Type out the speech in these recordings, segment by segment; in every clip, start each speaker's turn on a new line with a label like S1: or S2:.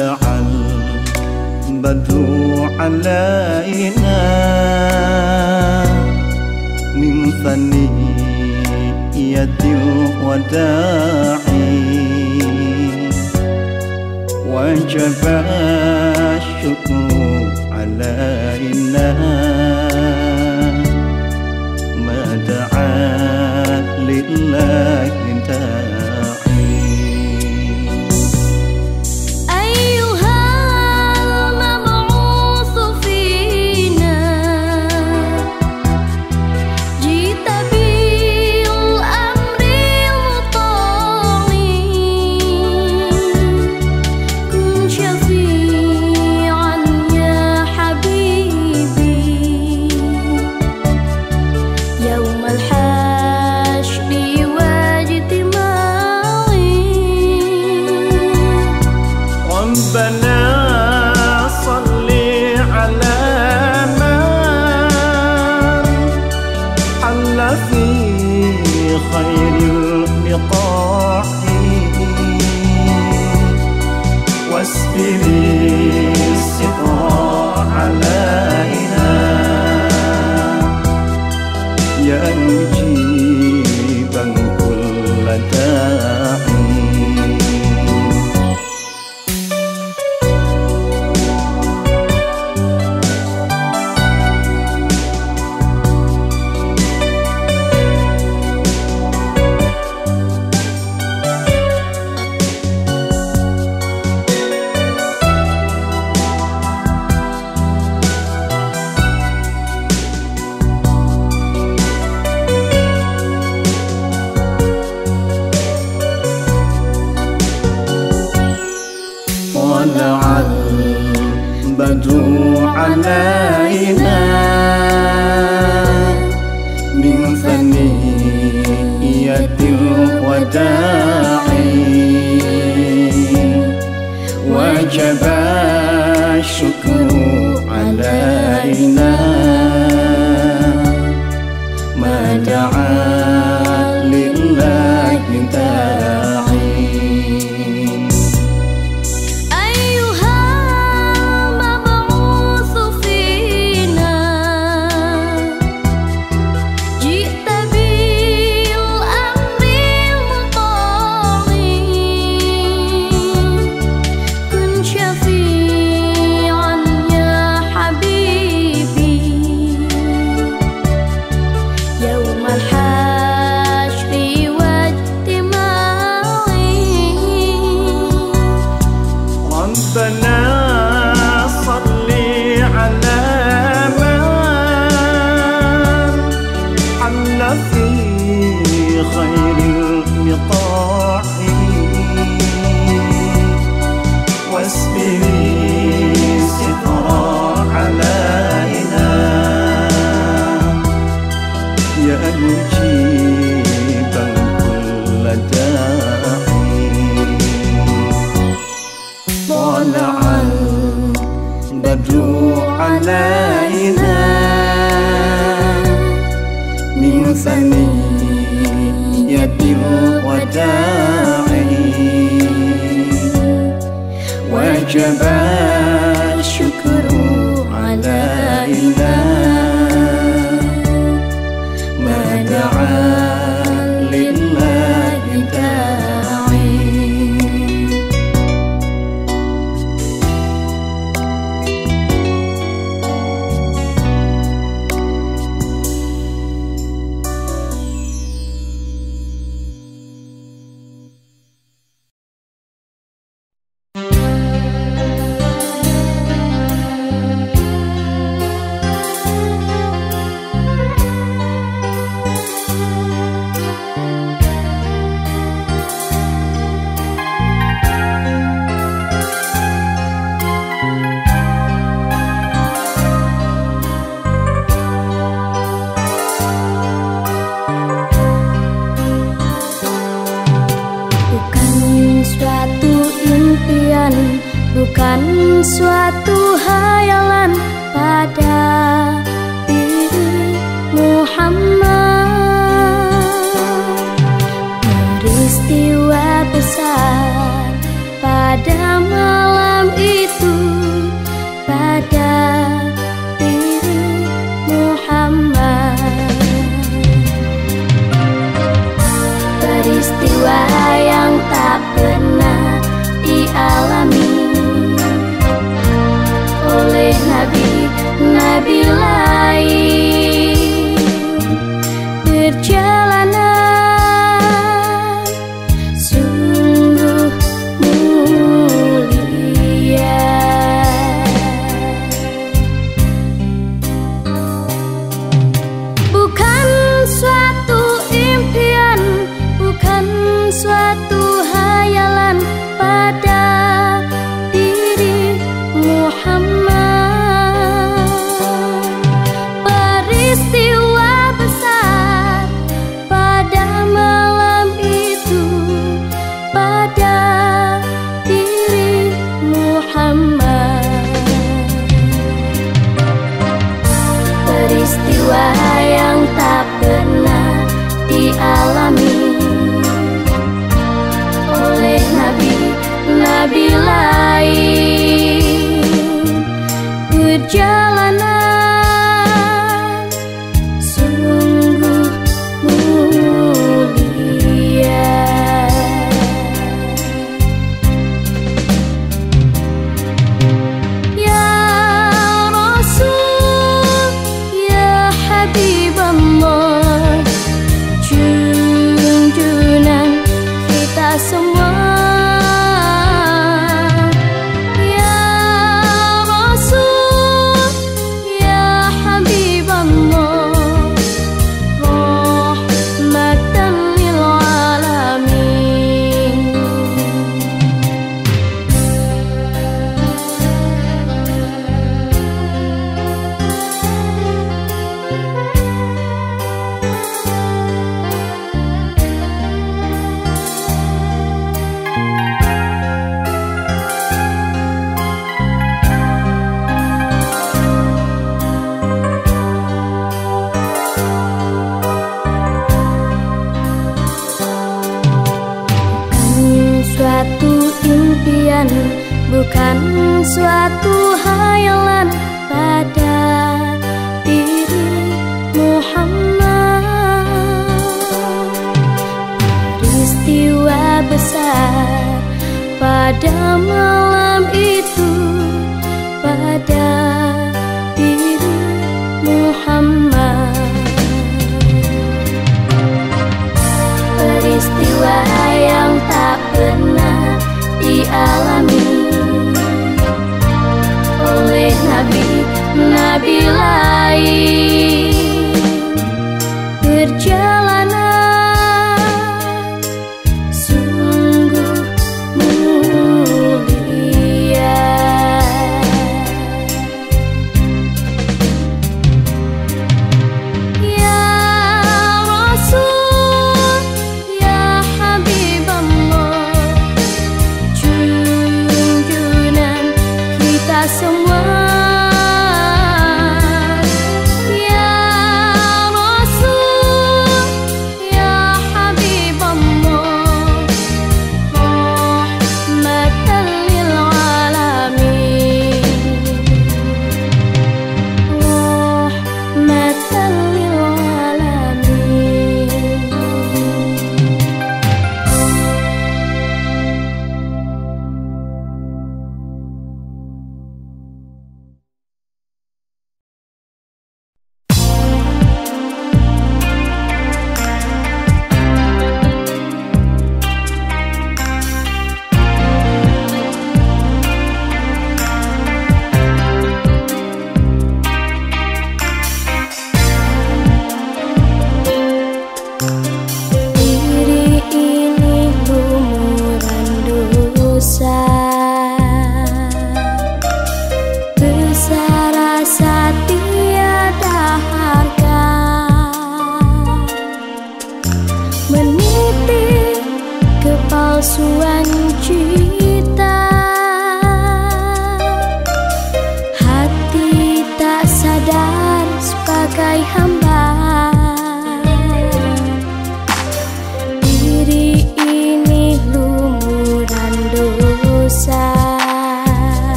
S1: لعل بدو علينا من ثنية الوداع وجب الشكر علينا ما دعا لله تعالى you were done.
S2: sesuatu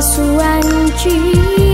S2: suan trí.